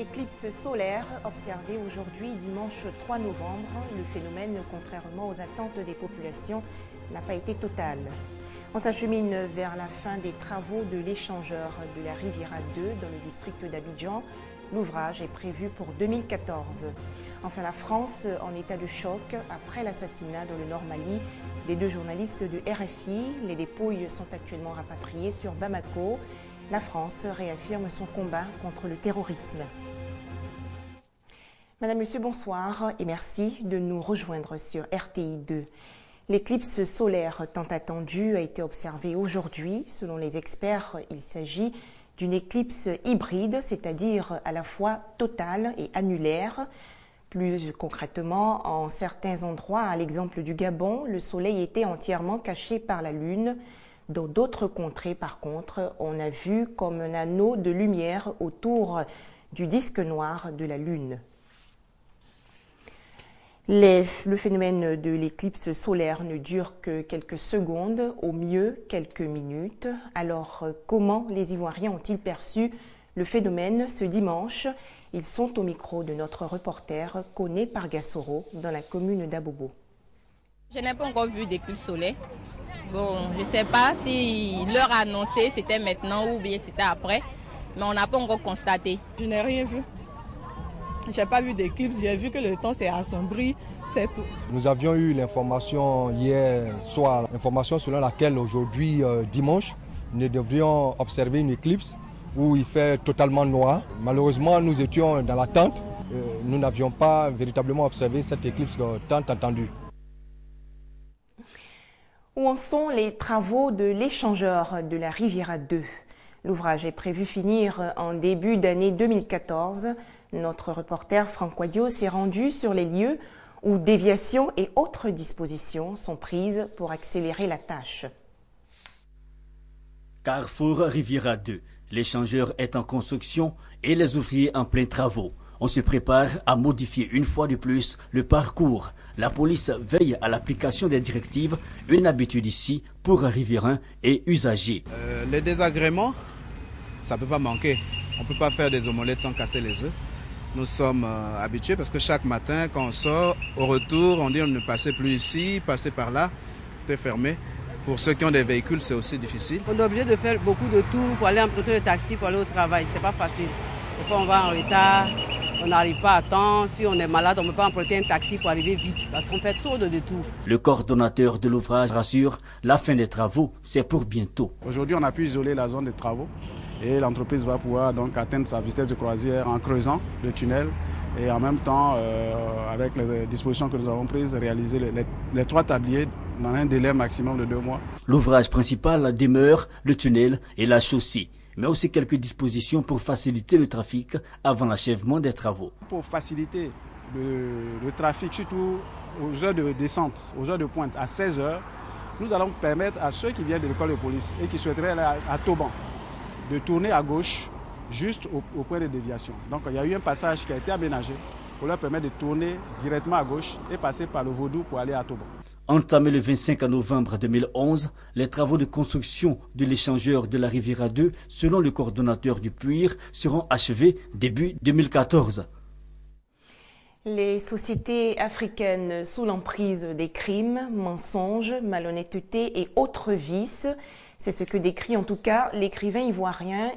Éclipse solaire observée aujourd'hui dimanche 3 novembre. Le phénomène, contrairement aux attentes des populations, n'a pas été total. On s'achemine vers la fin des travaux de l'échangeur de la Riviera 2 dans le district d'Abidjan. L'ouvrage est prévu pour 2014. Enfin, la France en état de choc après l'assassinat dans le Nord Mali des deux journalistes de RFI. Les dépouilles sont actuellement rapatriées sur Bamako. La France réaffirme son combat contre le terrorisme. Madame, Monsieur, bonsoir et merci de nous rejoindre sur RTI 2. L'éclipse solaire tant attendue a été observée aujourd'hui. Selon les experts, il s'agit d'une éclipse hybride, c'est-à-dire à la fois totale et annulaire. Plus concrètement, en certains endroits, à l'exemple du Gabon, le soleil était entièrement caché par la lune. Dans d'autres contrées, par contre, on a vu comme un anneau de lumière autour du disque noir de la lune le phénomène de l'éclipse solaire ne dure que quelques secondes, au mieux quelques minutes. Alors comment les Ivoiriens ont-ils perçu le phénomène ce dimanche? Ils sont au micro de notre reporter Koné Pargassoro dans la commune d'Abobo. Je n'ai pas encore vu d'éclipse solaire. Bon, je ne sais pas si l'heure annoncée c'était maintenant ou bien c'était après, mais on n'a pas encore constaté. Je n'ai rien vu. J'ai pas vu d'éclipse, j'ai vu que le temps s'est assombri, c'est tout. Nous avions eu l'information hier soir, l'information selon laquelle aujourd'hui, euh, dimanche, nous devrions observer une éclipse où il fait totalement noir. Malheureusement, nous étions dans l'attente. Euh, nous n'avions pas véritablement observé cette éclipse tant attendue. Où en sont les travaux de l'échangeur de la Riviera 2 L'ouvrage est prévu finir en début d'année 2014. Notre reporter Franck Quadio s'est rendu sur les lieux où déviations et autres dispositions sont prises pour accélérer la tâche. Carrefour Riviera 2. L'échangeur est en construction et les ouvriers en plein travaux. On se prépare à modifier une fois de plus le parcours. La police veille à l'application des directives, une habitude ici pour riverains et usagers. Euh, les désagréments, ça ne peut pas manquer. On ne peut pas faire des omelettes sans casser les œufs. Nous sommes euh, habitués parce que chaque matin, quand on sort, au retour, on dit on ne passez plus ici, passez par là, tout est fermé. Pour ceux qui ont des véhicules, c'est aussi difficile. On est obligé de faire beaucoup de tours pour aller emprunter le taxi pour aller au travail. C'est pas facile. Des fois, on va en retard, on n'arrive pas à temps. Si on est malade, on ne peut pas emprunter un taxi pour arriver vite parce qu'on fait trop de détours. Le coordonnateur de l'ouvrage rassure, la fin des travaux, c'est pour bientôt. Aujourd'hui, on a pu isoler la zone des travaux et l'entreprise va pouvoir donc atteindre sa vitesse de croisière en creusant le tunnel et en même temps, euh, avec les dispositions que nous avons prises, réaliser les, trois tabliers dans un délai maximum de deux mois. L'ouvrage principal demeure le tunnel et la chaussée, mais aussi quelques dispositions pour faciliter le trafic avant l'achèvement des travaux. Pour faciliter le, trafic, surtout aux heures de descente, aux heures de pointe, à 16 heures, nous allons permettre à ceux qui viennent de l'école de police et qui souhaiteraient aller à Toban de tourner à gauche juste au, point de déviation. Donc il y a eu un passage qui a été aménagé pour leur permettre de tourner directement à gauche et passer par le Vaudou pour aller à Toban. Entamé le 25 novembre 2011, les travaux de construction de l'échangeur de la Riviera 2, selon le coordonnateur du PUIR, seront achevés début 2014. Les sociétés africaines sous l'emprise des crimes, mensonges, malhonnêteté et autres vices, c'est ce que décrit en tout cas l'écrivain ivoirien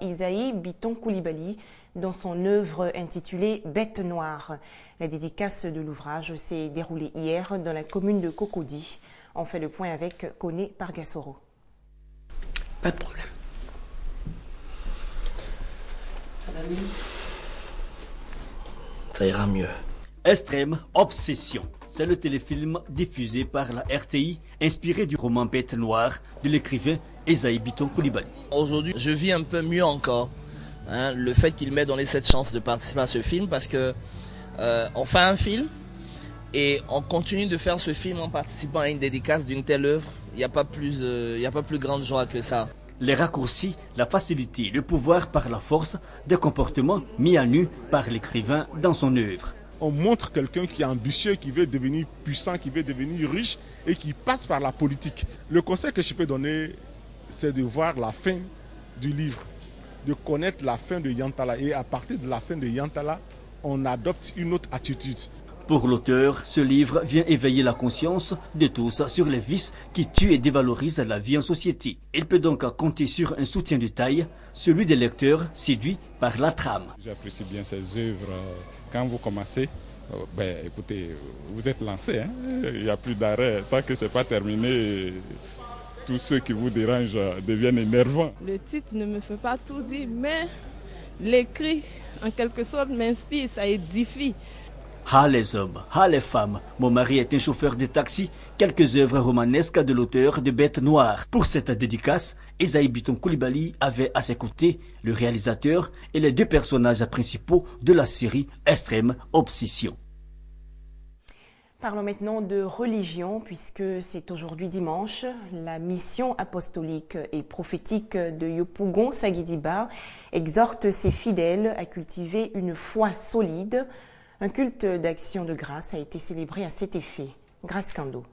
Isaïe Biton Koulibaly dans son œuvre intitulée Bête noire. La dédicace de l'ouvrage s'est déroulée hier dans la commune de Cocody. On fait le point avec Koné Pargassoro. Pas de problème. Ça va mieux ça ira mieux. Extrême Obsession. C'est le téléfilm diffusé par la RTI, inspiré du roman Bête Noire de l'écrivain Esaïe Biton Koulibaly. Aujourd'hui, je vis un peu mieux encore hein, le fait qu'il m'ait donné cette chance de participer à ce film parce que euh, on fait un film et on continue de faire ce film en participant à une dédicace d'une telle œuvre. Il n'y a pas plus, il a pas plus grande joie que ça les raccourcis, la facilité, le pouvoir par la force, des comportements mis à nu par l'écrivain dans son œuvre. On montre quelqu'un qui est ambitieux, qui veut devenir puissant, qui veut devenir riche et qui passe par la politique. Le conseil que je peux donner, c'est de voir la fin du livre. De connaître la fin de Yantala. Et à partir de la fin de Yantala, on adopte une autre attitude. Pour l'auteur, ce livre vient éveiller la conscience de tous sur les vices qui tuent et dévalorisent la vie en société. Il peut donc compter sur un soutien de taille, celui des lecteurs séduits par la trame. J'apprécie bien ces œuvres. Quand vous commencez, euh, ben, écoutez, vous êtes lancé. Hein. Il n'y a plus d'arrêt. Tant que ce n'est pas terminé, tous ceux qui vous dérangent deviennent énervants. Le titre ne me fait pas tout dire, mais l'écrit, en quelque sorte, m'inspire, ça édifie. Ah les hommes, ah les femmes, mon mari est un chauffeur de taxi, quelques œuvres romanesques de l'auteur de Bêtes Noires. Pour cette dédicace, Esaïe Biton Koulibaly avait à ses côtés le réalisateur et les deux personnages principaux de la série Extrême Obsession. Parlons maintenant de religion, puisque c'est aujourd'hui dimanche. La mission apostolique et prophétique de Yopougon Sagidiba exhorte ses fidèles à cultiver une foi solide. Un culte d'action de grâce a été célébré à cet effet. Grâce Kando.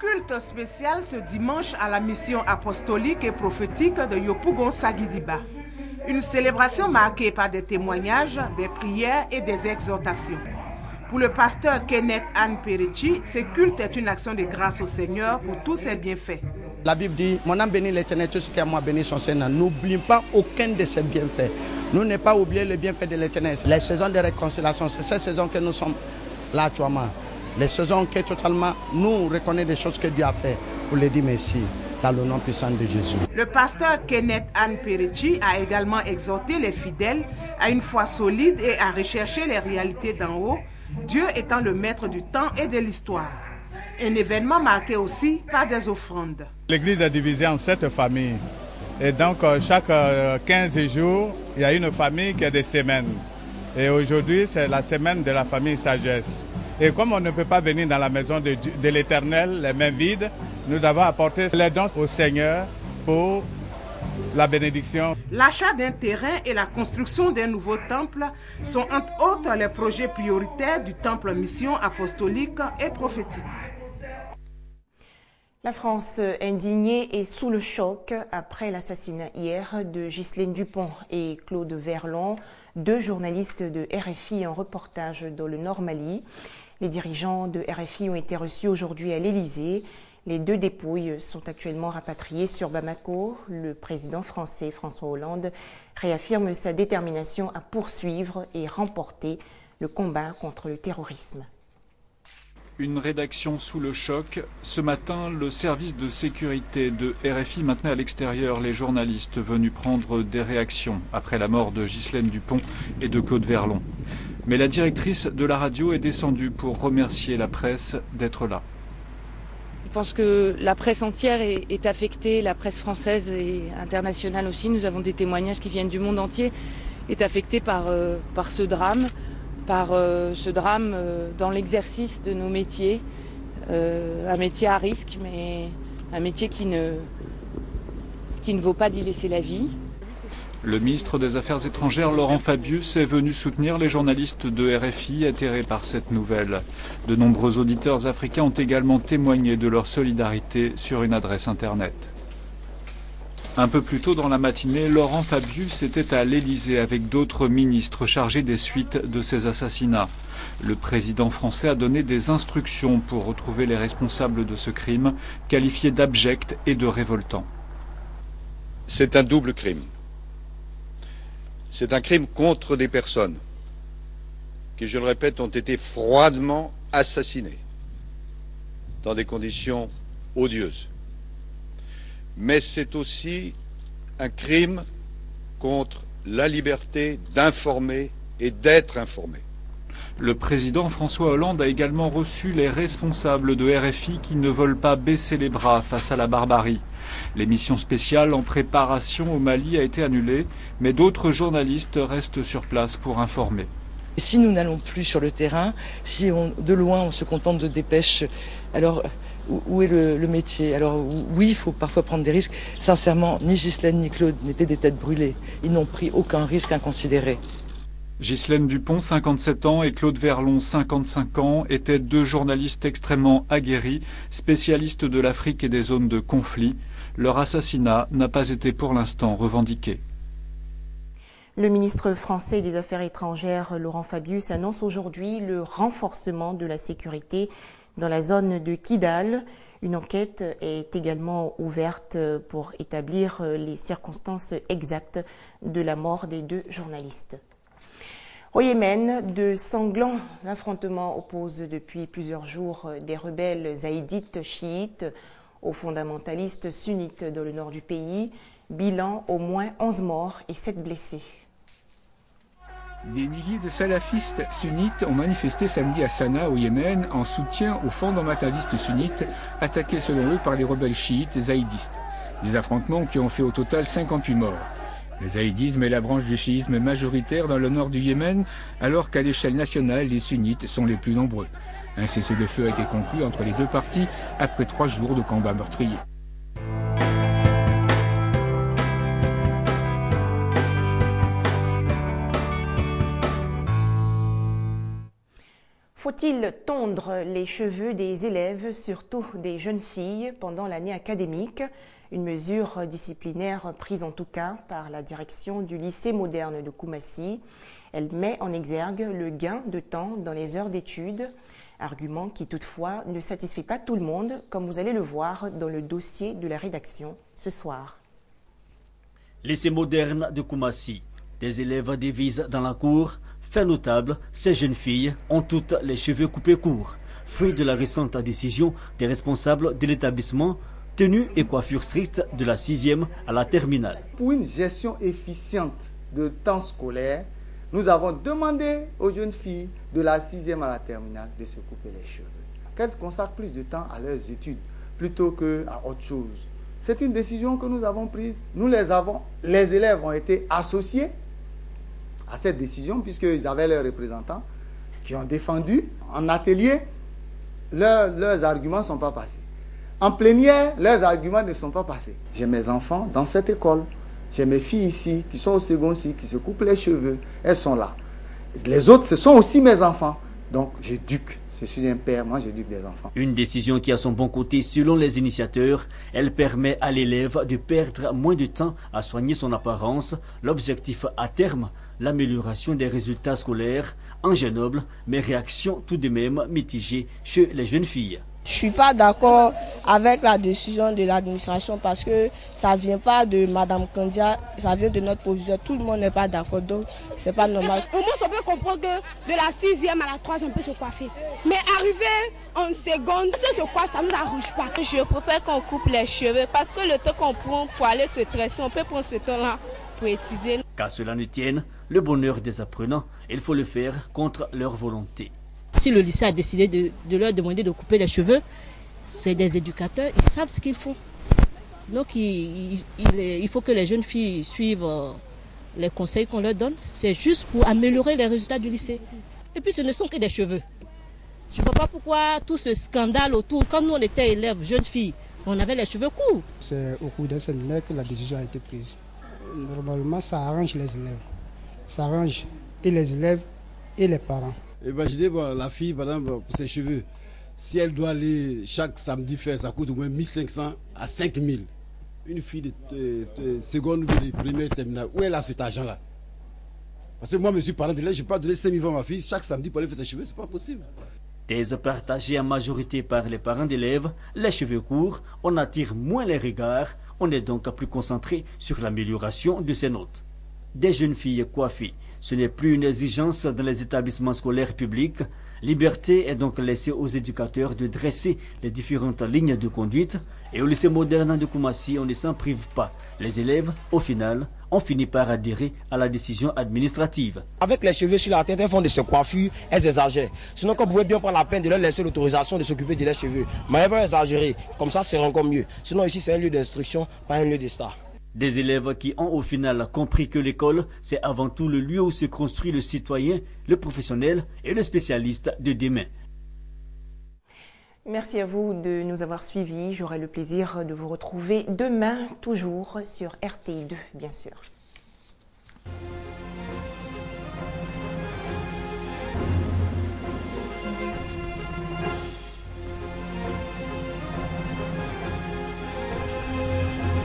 Culte spécial ce dimanche à la mission apostolique et prophétique de Yopougon Sagidiba. Une célébration marquée par des témoignages, des prières et des exhortations. Pour le pasteur Kenneth Anne Perici, ce culte est une action de grâce au Seigneur pour tous ses bienfaits. La Bible dit, mon âme bénit l'éternel, tout ce qui a moi béni son Seigneur. N'oublie pas aucun de ses bienfaits. Nous n'avons pas oublié le bienfait de l'éternel. Les saisons de réconciliation, c'est cette saison que nous sommes là actuellement. Les saisons que totalement nous reconnaissons des choses que Dieu a fait pour les dire merci dans le nom puissant de Jésus. Le pasteur Kenneth Anne Perici a également exhorté les fidèles à une foi solide et à rechercher les réalités d'en haut Dieu étant le maître du temps et de l'histoire. Un événement marqué aussi par des offrandes. L'église est divisée en sept familles. Et donc, chaque 15 jours, il y a une famille qui a des semaines. Et aujourd'hui, c'est la semaine de la famille sagesse. Et comme on ne peut pas venir dans la maison de, de l'Éternel les mains vides, nous avons apporté les dons au Seigneur pour la bénédiction. L'achat d'un terrain et la construction d'un nouveau temple sont entre autres les projets prioritaires du temple mission apostolique et prophétique. La France indignée et sous le choc après l'assassinat hier de Ghislaine Dupont et Claude Verlon, deux journalistes de RFI en reportage dans le Nord Mali. Les dirigeants de RFI ont été reçus aujourd'hui à l'Élysée. Les deux dépouilles sont actuellement rapatriées sur Bamako. Le président français François Hollande réaffirme sa détermination à poursuivre et remporter le combat contre le terrorisme. Une rédaction sous le choc. Ce matin, le service de sécurité de RFI maintenait à l'extérieur les journalistes venus prendre des réactions après la mort de Ghislaine Dupont et de Claude Verlon. Mais la directrice de la radio est descendue pour remercier la presse d'être là. Je pense que la presse entière est, affectée, la presse française et internationale aussi. Nous avons des témoignages qui viennent du monde entier, est affectée par, euh, ce drame, par euh, ce drame euh, dans l'exercice de nos métiers. un métier à risque, mais un métier qui ne vaut pas d'y laisser la vie. Le ministre des Affaires étrangères, Laurent Fabius, est venu soutenir les journalistes de RFI atterrés par cette nouvelle. De nombreux auditeurs africains ont également témoigné de leur solidarité sur une adresse Internet. Un peu plus tôt dans la matinée, Laurent Fabius était à l'Élysée avec d'autres ministres chargés des suites de ces assassinats. Le président français a donné des instructions pour retrouver les responsables de ce crime, qualifié d'abject et de révoltant. C'est un double crime. C'est un crime contre des personnes qui, je le répète, ont été froidement assassinées dans des conditions odieuses. Mais c'est aussi un crime contre la liberté d'informer et d'être informé. Le président François Hollande a également reçu les responsables de RFI qui ne veulent pas baisser les bras face à la barbarie. L'émission spéciale en préparation au Mali a été annulée, mais d'autres journalistes restent sur place pour informer. Si nous n'allons plus sur le terrain, si de loin on se contente de dépêches, alors où est le, le métier? Alors oui, il faut parfois prendre des risques. Sincèrement, ni Ghislaine ni Claude n'étaient des têtes brûlées. Ils n'ont pris aucun risque inconsidéré. Ghislaine Dupont, 57 ans, et Claude Verlon, 55 ans, étaient deux journalistes extrêmement aguerris, spécialistes de l'Afrique et des zones de conflit. Leur assassinat n'a pas été pour l'instant revendiqué. Le ministre français des Affaires étrangères, Laurent Fabius, annonce aujourd'hui le renforcement de la sécurité dans la zone de Kidal. Une enquête est également ouverte pour établir les circonstances exactes de la mort des deux journalistes. Au Yémen, de sanglants affrontements opposent depuis plusieurs jours des rebelles zaïdites chiites aux fondamentalistes sunnites dans le nord du pays. Bilan au moins 11 morts et 7 blessés. Des milliers de salafistes sunnites ont manifesté samedi à Sanaa au Yémen en soutien aux fondamentalistes sunnites attaqués selon eux par les rebelles chiites zaïdistes. Des affrontements qui ont fait au total 58 morts. Le zaïdisme est la branche du chiisme majoritaire dans le nord du Yémen, alors qu'à l'échelle nationale, les sunnites sont les plus nombreux. Un cessez-le-feu a été conclu entre les deux parties après trois jours de combats meurtriers. Faut-il tondre les cheveux des élèves, surtout des jeunes filles, pendant l'année académique? Une mesure disciplinaire prise en tout cas par la direction du lycée moderne de Koumassi. Elle met en exergue le gain de temps dans les heures d'études, argument qui toutefois ne satisfait pas tout le monde, comme vous allez le voir dans le dossier de la rédaction ce soir. Lycée moderne de Koumassi. Des élèves dans la cour Fait notable, ces jeunes filles ont toutes les cheveux coupés courts, fruit de la récente décision des responsables de l'établissement, tenue et coiffure stricte de la sixième à la terminale. Pour une gestion efficiente de temps scolaire, nous avons demandé aux jeunes filles de la sixième à la terminale de se couper les cheveux. Qu'elles consacrent plus de temps à leurs études plutôt qu'à autre chose. C'est une décision que nous avons prise. Nous les avons, les élèves ont été associés à cette décision, puisqu'ils avaient leurs représentants qui ont défendu en atelier, leurs arguments ne sont pas passés. En plénière, leurs arguments ne sont pas passés. J'ai mes enfants dans cette école. J'ai mes filles ici qui sont au second cycle, qui se coupent les cheveux. Elles sont là. Les autres, ce sont aussi mes enfants. Donc, j'éduque. Je suis un père, moi j'éduque des enfants. Une décision qui a son bon côté selon les initiateurs. Elle permet à l'élève de perdre moins de temps à soigner son apparence. L'objectif à terme, l'amélioration des résultats scolaires en Grenoble, mais réaction tout de même mitigée chez les jeunes filles. Je ne suis pas d'accord avec la décision de l'administration parce que ça ne vient pas de Mme Kandia, ça vient de notre proviseur. Tout le monde n'est pas d'accord, donc ce n'est pas normal. Au moins, on peut comprendre que de la sixième à la troisième, on peut se coiffer. Mais arriver en seconde, se coiffe, ça ne nous arrange pas. Je préfère qu'on coupe les cheveux parce que le temps qu'on prend pour aller se tresser, on peut prendre ce temps-là pour étudier. Qu'à cela ne tienne, le bonheur des apprenants, il faut le faire contre leur volonté. Si le lycée a décidé de, leur demander de couper les cheveux, c'est des éducateurs, ils savent ce qu'ils font. Donc il, il, faut que les jeunes filles suivent euh, les conseils qu'on leur donne. C'est juste pour améliorer les résultats du lycée. Et puis ce ne sont que des cheveux. Je ne vois pas pourquoi tout ce scandale autour. Quand nous on était élèves, jeunes filles, on avait les cheveux courts. C'est au cours d'un séminaire que la décision a été prise. Normalement, ça arrange les élèves. Ça arrange et les élèves et les parents. Imaginez la fille, par exemple, pour ses cheveux, si elle doit aller chaque samedi faire, ça coûte au moins 1500 à 5000. Une fille de, seconde ou de première terminale, où elle a cet argent-là? Parce que moi, je suis parent d'élève, je ne peux pas donner 5000 francs à ma fille chaque samedi pour aller faire ses cheveux, c'est pas possible. Thèse partagée en majorité par les parents d'élèves, les cheveux courts, on attire moins les regards, on est donc plus concentré sur l'amélioration de ses notes. Des jeunes filles coiffées ce n'est plus une exigence dans les établissements scolaires publics. Liberté est donc laissée aux éducateurs de dresser les différentes lignes de conduite. Et au lycée moderne de Koumassi, on ne s'en prive pas. Les élèves, au final, ont fini par adhérer à la décision administrative. Avec les cheveux sur la tête, elles font de ces coiffures, elles exagèrent. Sinon, qu'on pouvait bien prendre la peine de leur laisser l'autorisation de s'occuper de leurs cheveux. Mais elles vont exagérer. Comme ça, c'est encore mieux. Sinon, ici, c'est un lieu d'instruction, pas un lieu de star. Des élèves qui ont au final compris que l'école, c'est avant tout le lieu où se construit le citoyen, le professionnel et le spécialiste de demain. Merci à vous de nous avoir suivis. J'aurai le plaisir de vous retrouver demain, toujours sur RTI2, bien sûr.